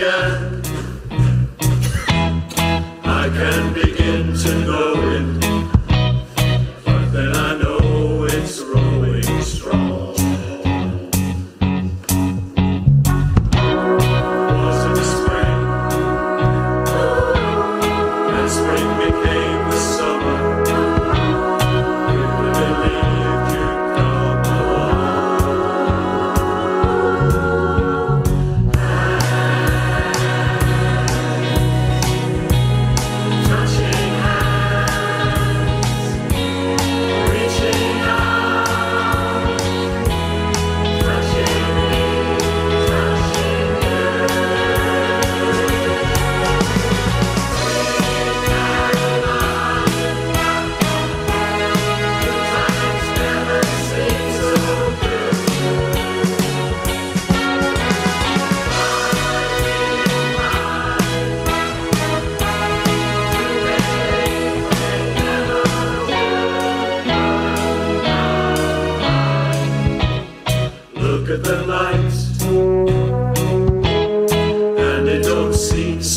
again.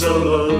solo.